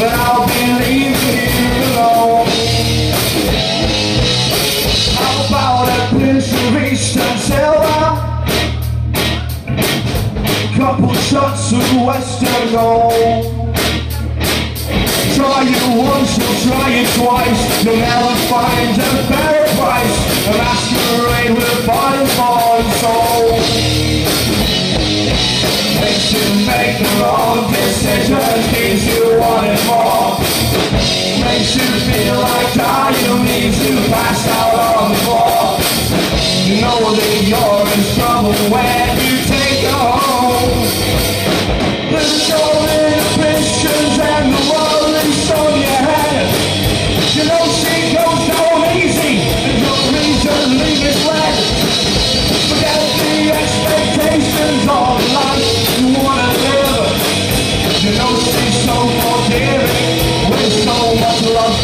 but I'll be leaving you alone. How about a pinch of Eastern Silver? Couple shots of Western Gold. Try it once, you'll try it twice, you'll never find a better price. A masquerade with body, mind, soul. Makes you make Gives you wanting more. Makes you feel like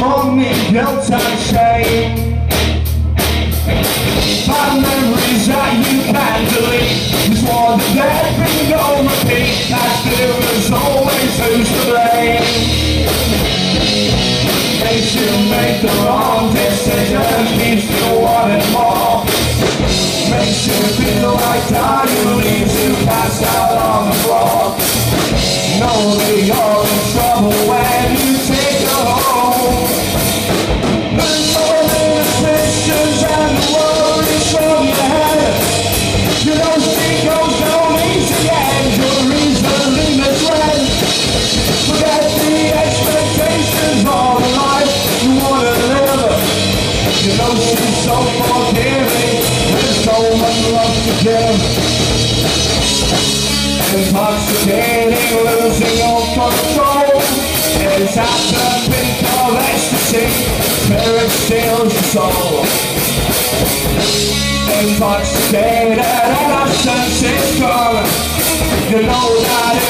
among me, guilt and shame. Bad memories that you can't delete. Just one that bring go repeat there is always who's to blame. Makes you make the wrong She's so forgiving With so much love to give Intoxicating, losing all control It's at the pink of ecstasy Spirit steals your soul Intoxicated, innocence is gone You know that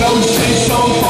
não se são